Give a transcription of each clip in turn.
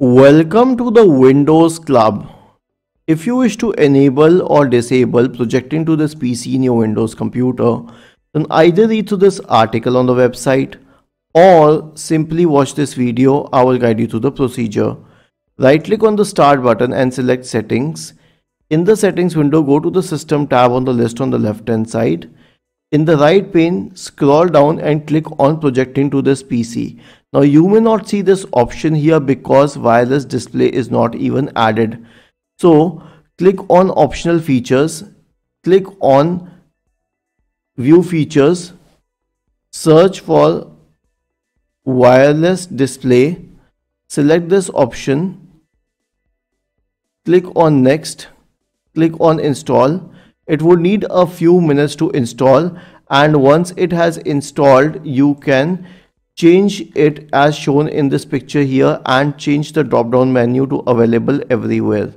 Welcome to the Windows Club. If you wish to enable or disable projecting to this PC in your Windows computer, then either read through this article on the website or simply watch this video. I will guide you through the procedure. Right click on the start button and select settings. In the settings window, go to the system tab on the list on the left hand side. In the right pane, scroll down and click on projecting to this PC. Now you may not see this option here because wireless display is not even added. So click on optional features, click on view features, search for wireless display, select this option, click on next, click on install it would need a few minutes to install and once it has installed you can change it as shown in this picture here and change the drop down menu to available everywhere.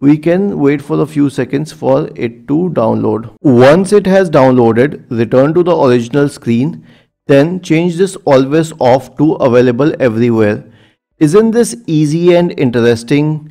We can wait for a few seconds for it to download. Once it has downloaded return to the original screen then change this always off to available everywhere. Isn't this easy and interesting